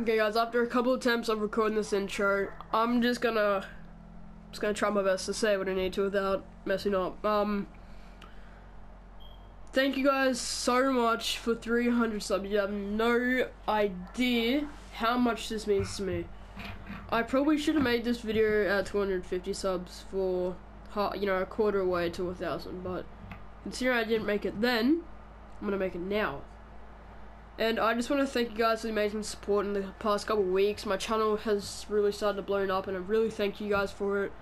Okay guys, after a couple attempts of recording this intro, I'm just gonna just gonna try my best to say what I need to without messing up. Um Thank you guys so much for 300 subs. You have no idea how much this means to me. I probably should have made this video at 250 subs for you know a quarter away to a thousand, but considering I didn't make it then, I'm gonna make it now. And I just want to thank you guys for the amazing support in the past couple weeks. My channel has really started to blow up, and I really thank you guys for it.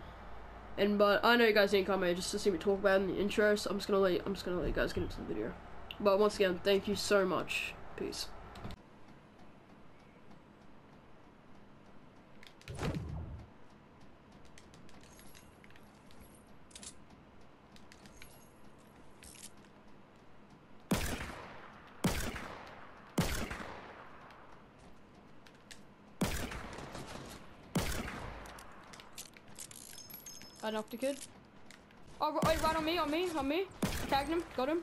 And but I know you guys didn't come here just to see me talk about in the intro, so I'm just gonna let I'm just gonna let you guys get into the video. But once again, thank you so much. Peace. I knocked a kid. Oh, wait, right on me, on me, on me. Tagged him, got him.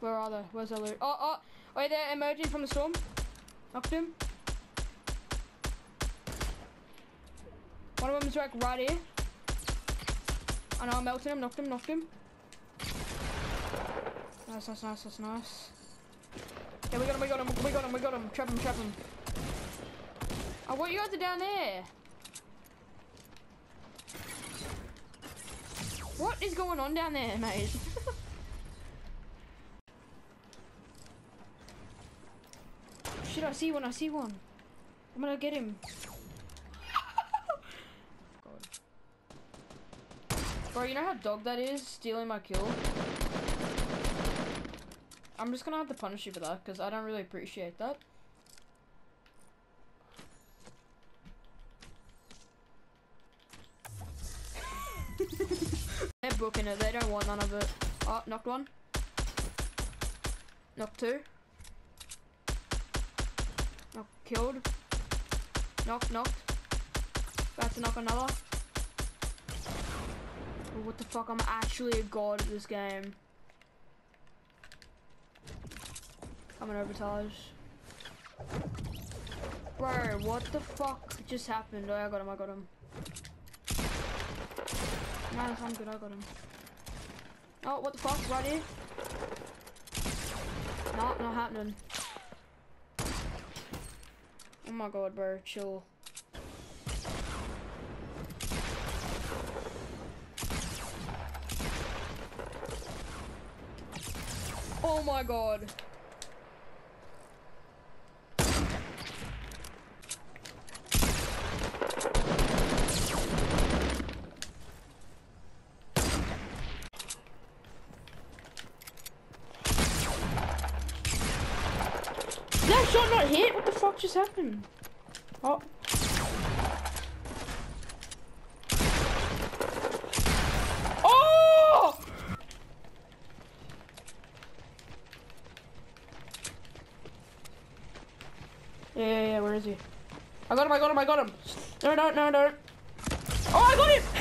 Where are they? Where's the loot? Oh, oh! Wait, they're emerging from the storm. Knocked him. One of them is like right here. I know, I'm melting him. Knocked him, knocked him. Nice, nice, nice, that's nice. Yeah, we got him, we got him, we got him, we got him. Trap him, trap him. Oh, what you guys are down there? What is going on down there, mate? Shit, I see one, I see one. I'm gonna get him. Bro, you know how dog that is? Stealing my kill? I'm just gonna have to punish you for that, because I don't really appreciate that. They're booking it, they don't want none of it. Oh, knocked one. Knocked two. Killed. Knock, knocked. About to knock another. Oh, what the fuck? I'm actually a god at this game. I'm an overcharge. Bro, what the fuck just happened? Oh, I got him, I got him. Nice, I'm good, I got him. Oh, what the fuck? Right here? Not, not happening. Oh my god, bro, chill. Oh my god. Shot not hit? What the fuck just happened? Oh. Oh! Yeah, yeah, yeah, where is he? I got him, I got him, I got him. No, no, no, no. Oh, I got him!